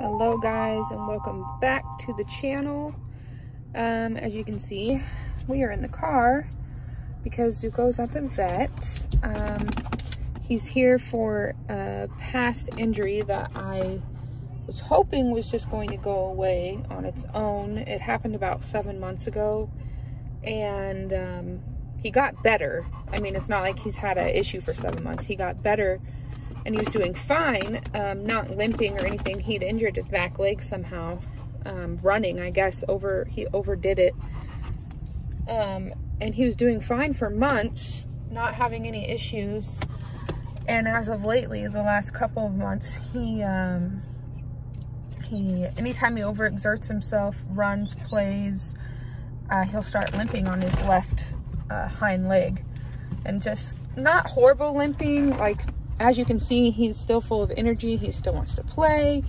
hello guys and welcome back to the channel. Um, as you can see we are in the car because Zuko's at the vet. Um, he's here for a past injury that I was hoping was just going to go away on its own. It happened about seven months ago and um, he got better. I mean it's not like he's had an issue for seven months. He got better and he was doing fine, um, not limping or anything. He'd injured his back leg somehow, um, running, I guess, over, he overdid it. Um, and he was doing fine for months, not having any issues. And as of lately, the last couple of months, he, um, he, anytime he overexerts himself, runs, plays, uh, he'll start limping on his left uh, hind leg. And just not horrible limping, like as you can see, he's still full of energy. He still wants to play.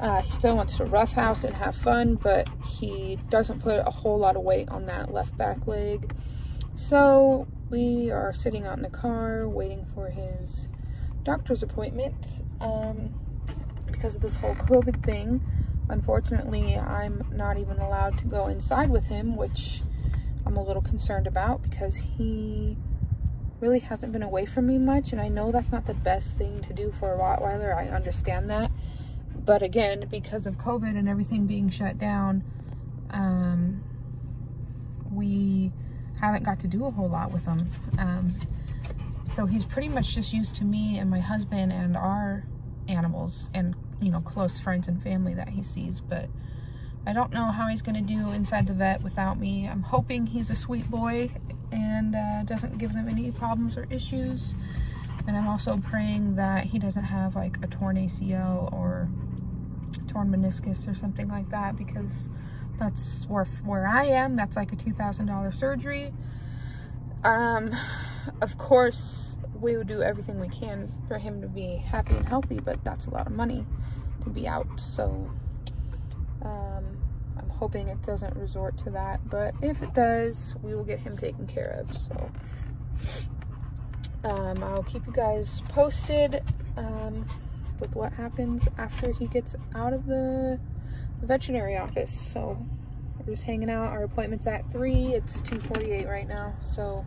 Uh, he still wants to roughhouse and have fun, but he doesn't put a whole lot of weight on that left back leg. So we are sitting out in the car waiting for his doctor's appointment um, because of this whole COVID thing. Unfortunately, I'm not even allowed to go inside with him, which I'm a little concerned about because he really hasn't been away from me much and I know that's not the best thing to do for a Rottweiler. I understand that. But again, because of COVID and everything being shut down, um, we haven't got to do a whole lot with him. Um, so he's pretty much just used to me and my husband and our animals and, you know, close friends and family that he sees. But I don't know how he's going to do inside the vet without me. I'm hoping he's a sweet boy and uh, doesn't give them any problems or issues. And I'm also praying that he doesn't have like a torn ACL or torn meniscus or something like that because that's where, where I am. That's like a $2,000 surgery. Um, of course, we would do everything we can for him to be happy and healthy, but that's a lot of money to be out. So, um, hoping it doesn't resort to that. But if it does, we will get him taken care of. So um, I'll keep you guys posted um, with what happens after he gets out of the, veterinary office. So we're just hanging out. Our appointment's at 3. It's 2.48 right now. So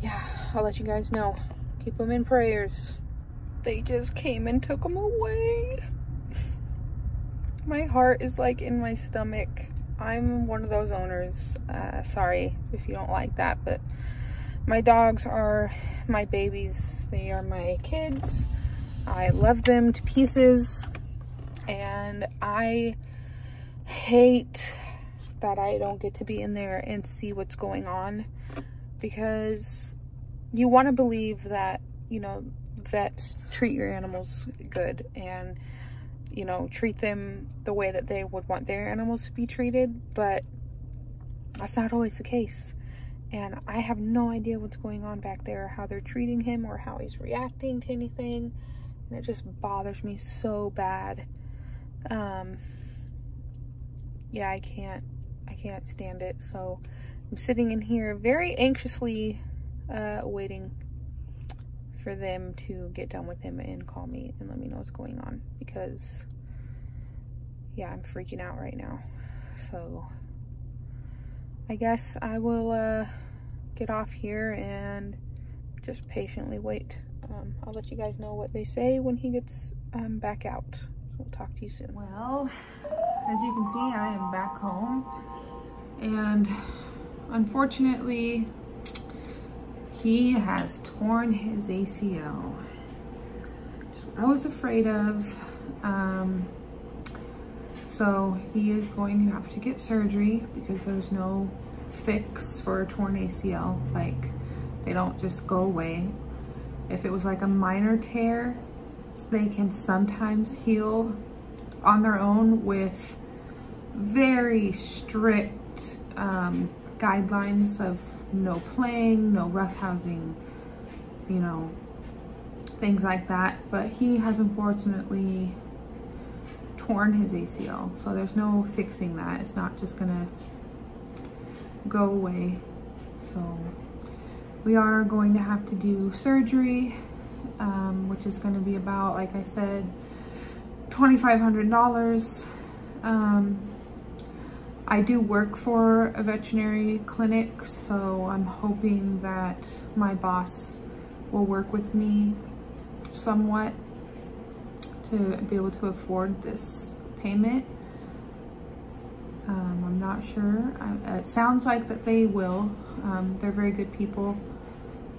yeah, I'll let you guys know. Keep them in prayers. They just came and took them away my heart is like in my stomach. I'm one of those owners. Uh, sorry if you don't like that, but my dogs are my babies. They are my kids. I love them to pieces. And I hate that I don't get to be in there and see what's going on because you want to believe that, you know, vets treat your animals good and you know, treat them the way that they would want their animals to be treated, but that's not always the case. And I have no idea what's going on back there, how they're treating him or how he's reacting to anything. And it just bothers me so bad. Um, yeah, I can't, I can't stand it. So I'm sitting in here very anxiously uh, waiting for them to get done with him and call me and let me know what's going on because yeah I'm freaking out right now. So I guess I will uh, get off here and just patiently wait. Um, I'll let you guys know what they say when he gets um, back out. We'll talk to you soon. Well as you can see I am back home. And unfortunately he has torn his ACL. I was afraid of. Um, so he is going to have to get surgery because there's no fix for a torn ACL. Like they don't just go away. If it was like a minor tear, they can sometimes heal on their own with very strict um, guidelines of no playing, no roughhousing, you know, things like that. But he has unfortunately torn his ACL. So there's no fixing that. It's not just gonna go away. So we are going to have to do surgery, um, which is gonna be about, like I said, $2,500. Um, I do work for a veterinary clinic, so I'm hoping that my boss will work with me somewhat to be able to afford this payment. Um, I'm not sure. I, it sounds like that they will. Um, they're very good people.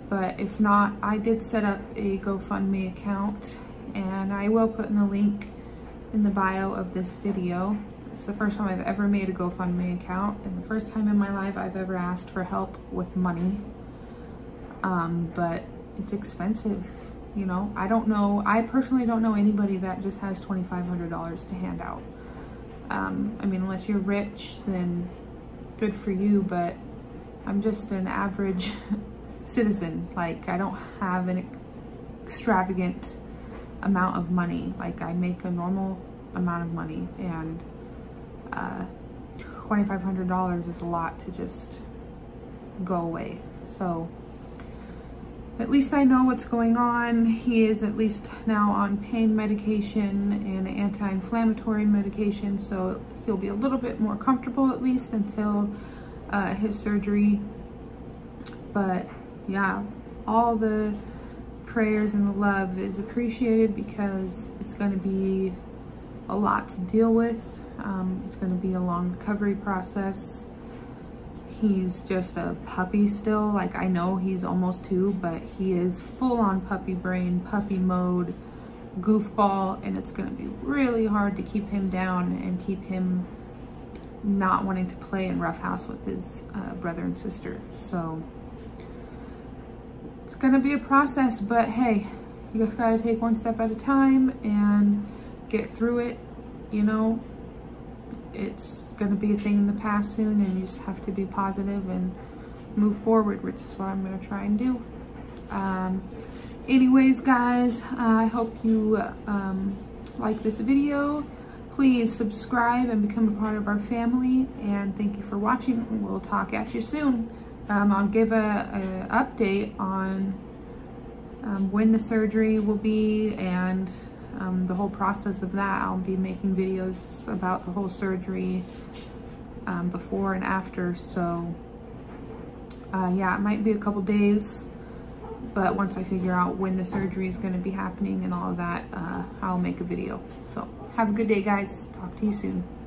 But if not, I did set up a GoFundMe account and I will put in the link in the bio of this video. It's the first time I've ever made a GoFundMe account and the first time in my life I've ever asked for help with money. Um, but it's expensive, you know. I don't know, I personally don't know anybody that just has $2,500 to hand out. Um, I mean, unless you're rich, then good for you, but I'm just an average citizen. Like, I don't have an extravagant amount of money. Like, I make a normal amount of money, and uh, $2,500 is a lot to just go away. So at least I know what's going on. He is at least now on pain medication and anti-inflammatory medication, so he'll be a little bit more comfortable at least until uh, his surgery. But yeah, all the prayers and the love is appreciated because it's going to be a lot to deal with. Um, it's going to be a long recovery process. He's just a puppy still. Like, I know he's almost two, but he is full on puppy brain, puppy mode, goofball, and it's going to be really hard to keep him down and keep him not wanting to play in roughhouse with his uh, brother and sister. So, it's going to be a process, but hey, you just got to take one step at a time and get through it, you know, it's going to be a thing in the past soon and you just have to be positive and move forward, which is what I'm going to try and do. Um, anyways, guys, uh, I hope you um, like this video. Please subscribe and become a part of our family. And thank you for watching. We'll talk at you soon. Um, I'll give a, a update on um, when the surgery will be and um, the whole process of that. I'll be making videos about the whole surgery um, before and after. So uh, yeah, it might be a couple days, but once I figure out when the surgery is going to be happening and all of that, uh, I'll make a video. So have a good day, guys. Talk to you soon.